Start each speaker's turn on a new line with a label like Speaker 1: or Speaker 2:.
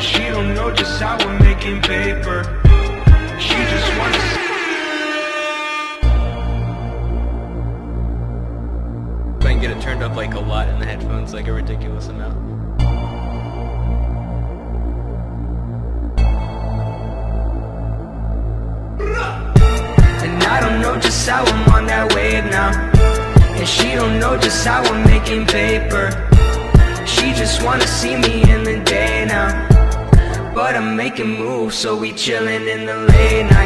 Speaker 1: And she don't know just how we're making paper. She just to
Speaker 2: I can get it turned up like a lot in the headphones, like a ridiculous amount.
Speaker 1: And I don't know just how I'm on that wave now. And she don't know just how I'm making paper She just wanna see me in the day now. But I'm making moves so we chillin' in the late nights